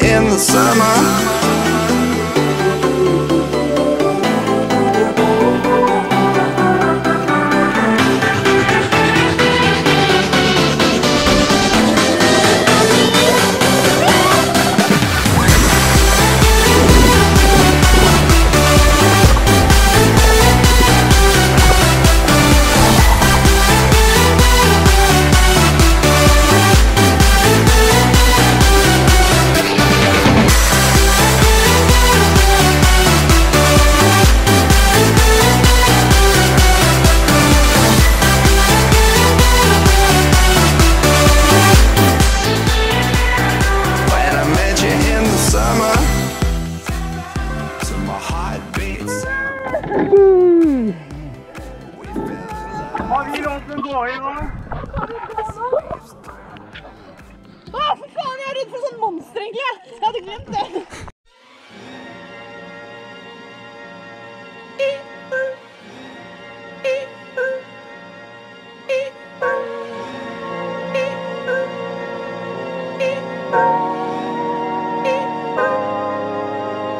In the summer. We fell in love. Å, for faen, jeg er redd for sånn monster, egentlig. Jeg hadde glemt det.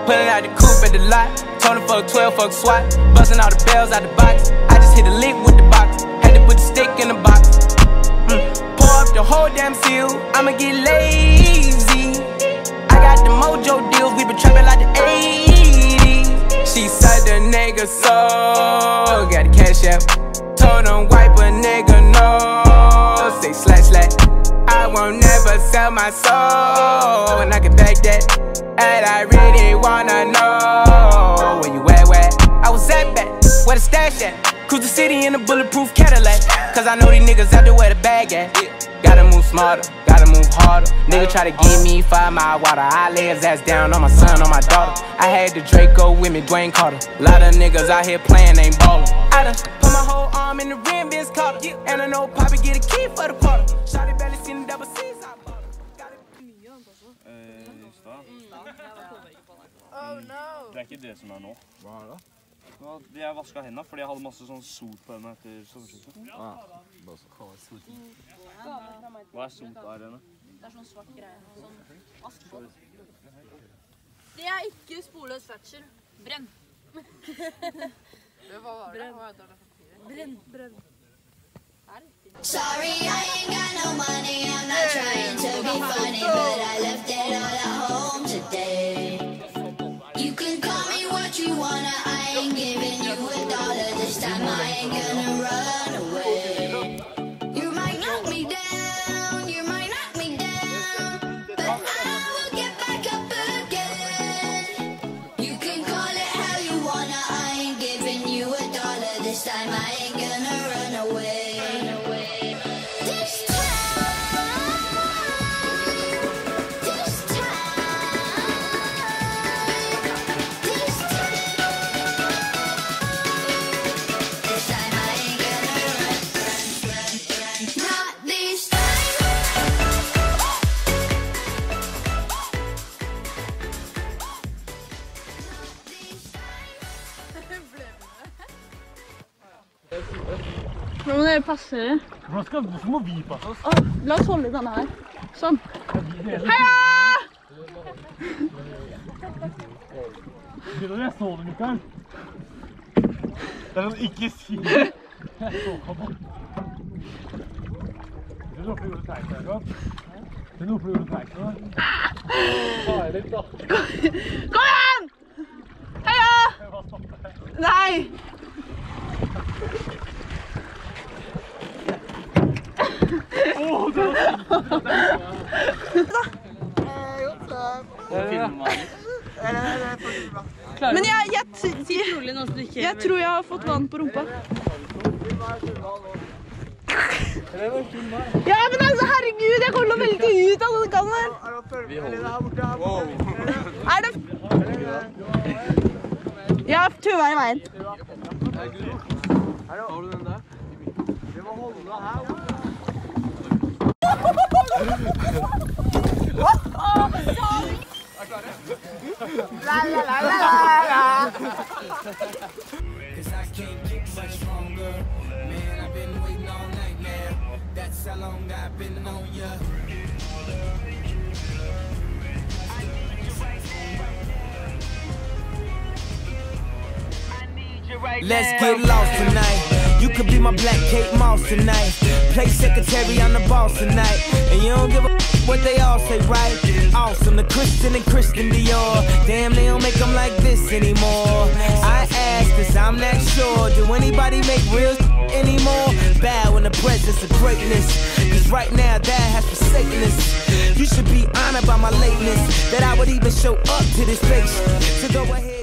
Pulling out the coupe at the lot. Told him fuck 12, fuck SWAT. Busting all the bells out the box. I just hit a lick with the box. Had to put the stick in the box. Mm. Pour up the whole damn seal. I'ma get lazy. I got the mojo deals. We been trapping like the 80s. She said the nigga so. Got the cash out. Told him wipe won't never sell my soul. And I can back that. And I really wanna know where you at, where I was at back, where the stash at. Cruise the city in a bulletproof Cadillac. Cause I know these niggas out there where the bag at. Gotta move smarter, gotta move harder. Nigga try to give me five mile water. I lay his ass down on my son, on my daughter. I had the Draco with me, Dwayne Carter. Lot of niggas out here playing, ain't ballin'. I done put my whole arm in the rim, Vince Carter. And I know Poppy get a key for the quarter. The double C's. I bought her. Got it. Det er ikke det som er nå. Hva er det? Ja, jeg vaska hendene fordi jeg hadde masse sånn sot på henne etter sommerskiftet. Hva er sot der henne? Det er sånn svart greie. Sånn askepott. Det er ikke sporløs ferdsel. Brenn. Brenn. Brenn. Sorry, I ain't got no money. I'm not trying to be funny, but I left I ain't gonna run away. This time, Nå må dere passe dere. Hvordan skal, hvorfor må vi passe oss? Å, la oss holde denne her. Sånn. Heia! Jeg så det, Mikael. Det er sånn, ikke si det. Jeg så på det. Er du gjorde teip, Jakob. Det er hvorfor du gjorde teip nå. Ta i litt, da. Kom igjen! Heia! Nei! Men jeg, jeg, jeg, jeg tror jeg har fått vann på rumpa. Ja, men altså, herregud, jeg kommer til å velte ut av denne kannen her. Er det Ja, Tuva i veien. Cause That's how long I've been on ya. Let's get lost tonight. You could be my black Kate Moss tonight. Play secretary, I'm the boss tonight. And you don't give a what they all say, right? Awesome, the Christian and Christian Dior. Damn, they don't make them like this anymore. I ask, cause I'm not sure. Do anybody make real anymore? Bow in the presence of greatness. Cause right now, that has forsaken us. You should be honored by my lateness. That I would even show up to this place. So go ahead.